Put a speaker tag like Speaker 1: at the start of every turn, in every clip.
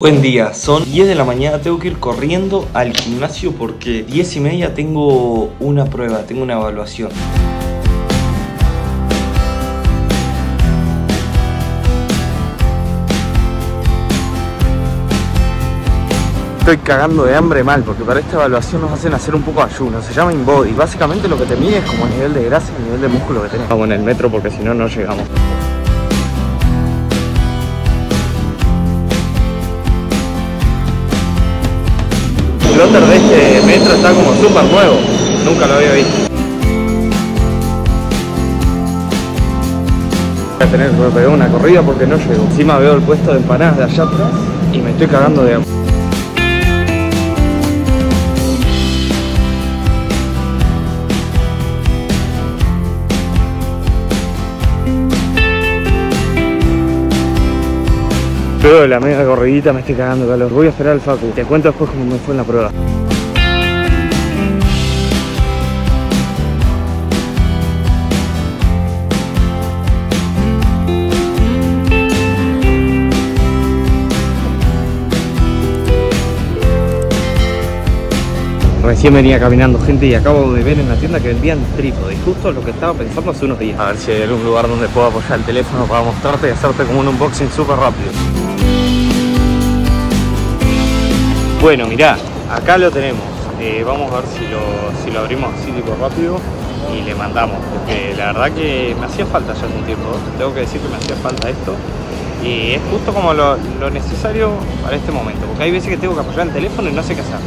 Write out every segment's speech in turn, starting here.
Speaker 1: Buen día, son 10 de la mañana, tengo que ir corriendo al gimnasio porque 10 y media tengo una prueba, tengo una evaluación. Estoy cagando de hambre mal porque para esta evaluación nos hacen hacer un poco de ayuno, se llama InBody. Básicamente lo que te mide es como el nivel de grasa y el nivel de músculo que tenés. Vamos en el metro porque si no, no llegamos. Plotter de este metro está como súper nuevo, nunca lo había visto. Voy a tener que pegar una corrida porque no llego. Encima veo el puesto de empanadas de allá atrás y me estoy cagando de hambre. La media corridita me estoy cagando calor. Voy a esperar al Facu. Te cuento después cómo me fue en la prueba. Recién venía caminando gente y acabo de ver en la tienda que vendían trípode. Justo lo que estaba pensando hace unos días. A ver si hay algún lugar donde pueda apoyar el teléfono para mostrarte y hacerte como un unboxing súper rápido. Bueno, mirá, acá lo tenemos. Eh, vamos a ver si lo, si lo abrimos así tipo rápido y le mandamos. Porque la verdad que me hacía falta ya un tiempo. Tengo que decir que me hacía falta esto. Y es justo como lo, lo necesario para este momento. Porque hay veces que tengo que apoyar el teléfono y no sé qué hacer.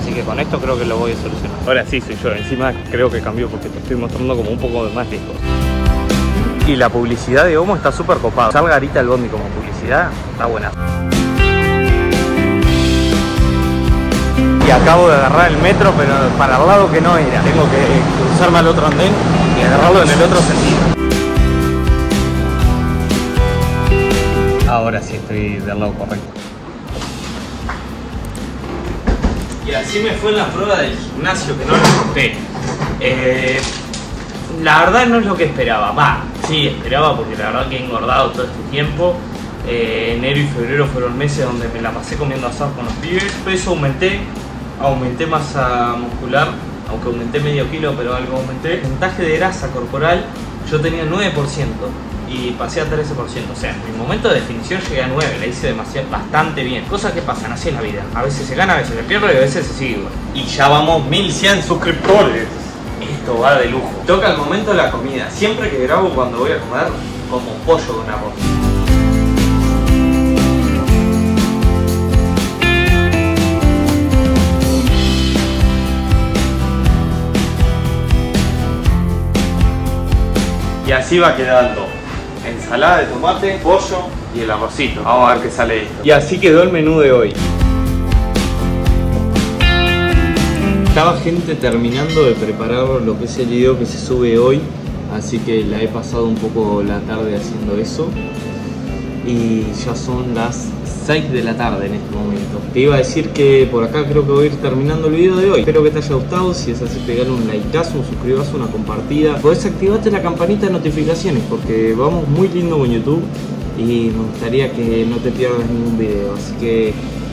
Speaker 1: Así que con esto creo que lo voy a solucionar. Ahora sí soy yo, encima creo que cambió porque te estoy mostrando como un poco más lejos. Y la publicidad de Homo está súper copada. Salga ahorita el bondi como publicidad, está buena. Y acabo de agarrar el metro, pero para el lado que no era. Tengo que cruzarme al otro andén y agarrarlo en el otro sentido. Ahora sí estoy del lado correcto. Y así me fue en la prueba del gimnasio, que no lo conté. Eh, la verdad no es lo que esperaba. Va, sí, esperaba porque la verdad que he engordado todo este tiempo. Eh, enero y febrero fueron meses donde me la pasé comiendo asado con los pibes. Peso aumenté, aumenté masa muscular, aunque aumenté medio kilo, pero algo aumenté. Porcentaje de grasa corporal, yo tenía 9% y pasé a 13%. O sea, en mi momento de definición llegué a 9, la hice demasiado, bastante bien. Cosas que pasan así en la vida. A veces se gana, a veces se pierde y a veces se sigue. Y ya vamos 1100 suscriptores. Esto va de lujo. Toca el momento de la comida. Siempre que grabo cuando voy a comer, como pollo con arroz. Y así va quedando ensalada de tomate, pollo y el arrocito. Vamos a ver qué sale esto. Y así quedó el menú de hoy. Estaba gente terminando de preparar lo que es el video que se sube hoy, así que la he pasado un poco la tarde haciendo eso. Y ya son las 6 de la tarde en este momento. Te iba a decir que por acá creo que voy a ir terminando el video de hoy. Espero que te haya gustado. Si es así, pegar un likeazo, un suscribazo, una compartida. Podés activarte la campanita de notificaciones porque vamos muy lindo con YouTube y me gustaría que no te pierdas ningún video. Así que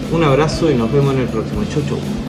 Speaker 1: un abrazo y nos vemos en el próximo. Chau, chau.